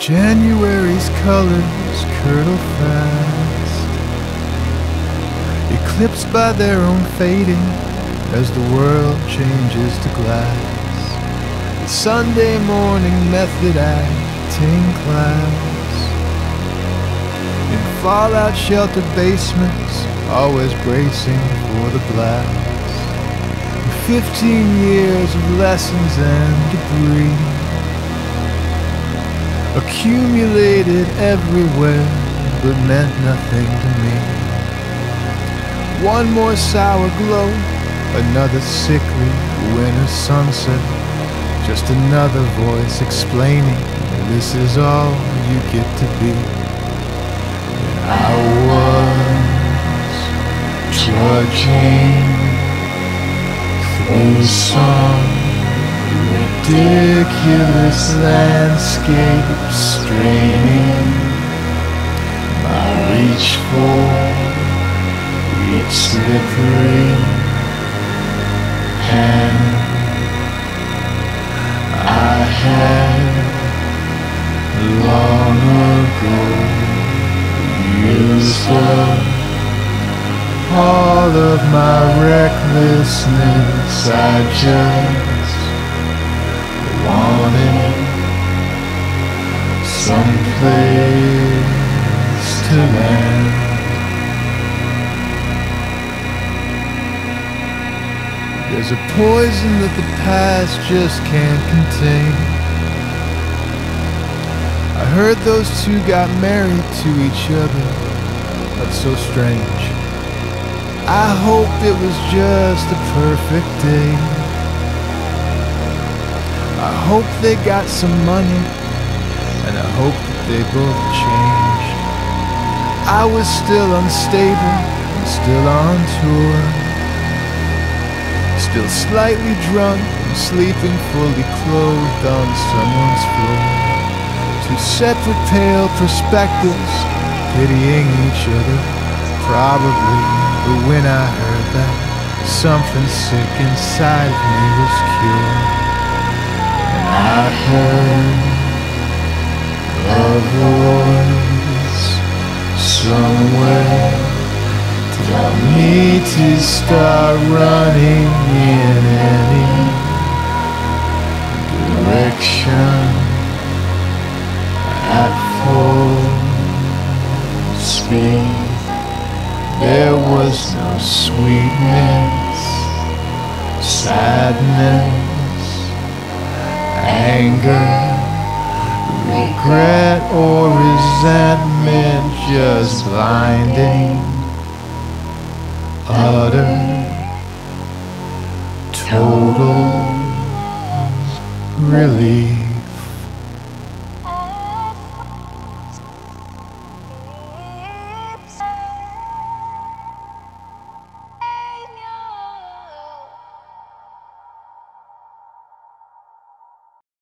January's colors curdle fast, eclipsed by their own fading as the world changes to glass. The Sunday morning method acting class in fallout shelter basements, always bracing for the blast. Fifteen years of lessons and debris accumulated everywhere but meant nothing to me. One more sour glow, another sickly winter sunset, just another voice explaining this is all you get to be. I was trudging through some ridiculous landscape straining my reach for each slippery hand I had long ago used up all of my recklessness. I just place to land. There's a poison that the past just can't contain. I heard those two got married to each other. That's so strange. I hope it was just a perfect day. I hope they got some money, and I hope they both changed. I was still unstable, and still on tour. Still slightly drunk and sleeping fully clothed on someone's floor. Two separate pale perspectives, pitying each other, probably. But when I heard that, something sick inside me was cured. I heard voice somewhere. Tell me to start running in any direction. At full speed. There was no sweetness, sadness anger, regret, or resentment just blinding, utter, total relief.